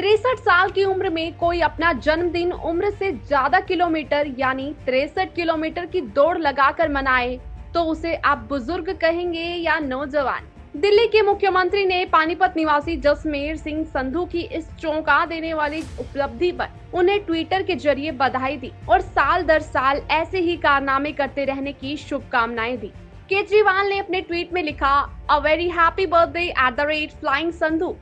तिरसठ साल की उम्र में कोई अपना जन्मदिन उम्र से ज़्यादा किलोमीटर यानी तिरसठ किलोमीटर की दौड़ लगाकर मनाए तो उसे आप बुज़ुर्ग कहेंगे या नौजवान? दिल्ली के मुख्यमंत्री ने पानीपत निवासी जसमेर सिंह संधू की इस चौंका देने वाली उपलब्धि पर उन्हें ट्विटर के ज़रिए बधाई दी और साल दर साल ऐसे ही कारनामे करते रहने की शुभकामनाएँ दी। केजरीवाल ने अपने ट्वीट में लिखा a very happy birthday at the rate flying Sandhu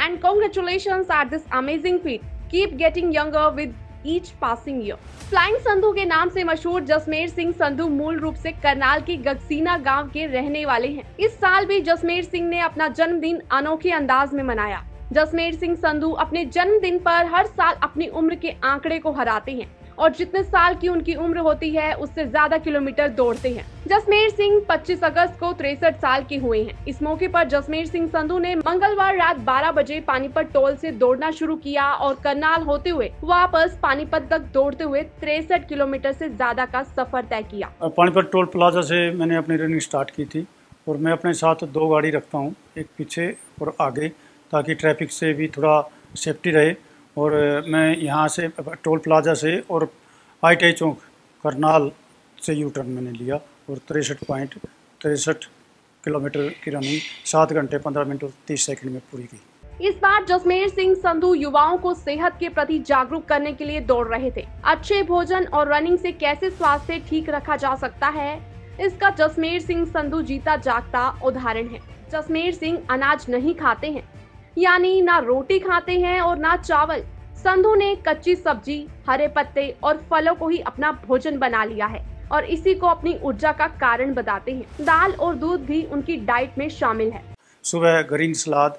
and congratulation at this amazing feat keep getting younger with each passing year flying Sandhu के नाम से मशहूर जसमेर सिंह संधू मूल रूप से करनाल के गगसीना गाँव के रहने वाले हैं। इस साल भी जसमेर सिंह ने अपना जन्मदिन अनोखे अंदाज में मनाया। जसमेर सिंह संधू अपने जन्मदिन पर हर साल अपनी उम्र के आंकड़े को हराते हैं। और जितने साल की उनकी उम्र होती है, उससे ज़्यादा किलोमीटर दौड़ते हैं। जसमेर सिंह 25 अगस्त को तिरसठ साल के हुए हैं। इस मौके पर जसमेर सिंह संधू ने मंगलवार रात 12 बजे पानीपत टोल से दौड़ना शुरू किया और करनाल होते हुए वापस पानीपत तक दौड़ते हुए तिरसठ किलोमीटर से ज़्यादा का सफ़र तय किया। पानीपत टोल प्लाजा से मैंने अपनी रनिंग स्टार्ट की थी और मैं अपने साथ दो गाड़ी रखता हूँ, एक पीछे और आगे, ताकि ट्रैफ़िक से भी थोड़ा सेफ्टी रहे। और मैं यहाँ से टोल प्लाजा से और आई टी चौक करनाल से यू टर्न मैंने लिया और तिरसठ पॉइंट तिरसठ किलोमीटर की रनिंग सात घंटे पंद्रह मिनट और तीस सेकंड में पूरी की। इस बार जसमेर सिंह संधू युवाओं को सेहत के प्रति जागरूक करने के लिए दौड़ रहे थे। अच्छे भोजन और रनिंग से कैसे स्वास्थ्य ठीक रखा जा सकता है, इसका जसमेर सिंह संधू जीता जागता उदाहरण है। जसमेर सिंह अनाज नहीं खाते हैं यानी ना रोटी खाते हैं और ना चावल। संधू ने कच्ची सब्ज़ी, हरे पत्ते और फलों को ही अपना भोजन बना लिया है और इसी को अपनी ऊर्जा का कारण बताते हैं। दाल और दूध भी उनकी डाइट में शामिल है। सुबह ग्रीन सलाद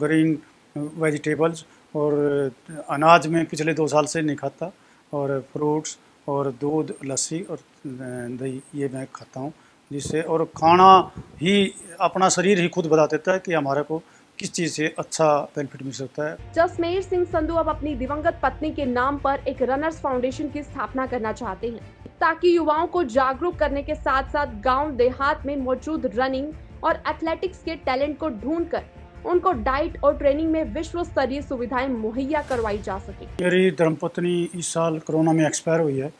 ग्रीन वेजिटेबल्स और अनाज में पिछले दो साल से नहीं खाता और फ्रूट्स और दूध, लस्सी और दही ये मैं खाता हूँ। जिससे और खाना ही अपना शरीर ही खुद बता देता है कि हमारे को किस चीज़ से अच्छा बेनिफिट मिल सकता है? जसमेर सिंह संधू अब अपनी दिवंगत पत्नी के नाम पर एक रनर्स फाउंडेशन की स्थापना करना चाहते हैं ताकि युवाओं को जागरूक करने के साथ साथ गाँव देहात में मौजूद रनिंग और एथलेटिक्स के टैलेंट को ढूंढकर उनको डाइट और ट्रेनिंग में विश्व स्तरीय सुविधाएँ मुहैया करवाई जा सके। मेरी धर्मपत्नी इस साल कोरोना में एक्सपायर हुई है।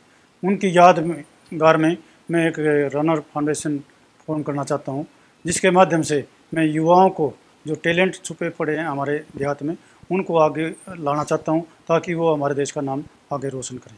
उनकी याद में गार में मैं एक रनर फाउंडेशन फॉर्म करना चाहता हूँ जिसके माध्यम से मैं युवाओं को जो टैलेंट छुपे पड़े हैं हमारे देहात में, उनको आगे लाना चाहता हूँ ताकि वो हमारे देश का नाम आगे रोशन करें।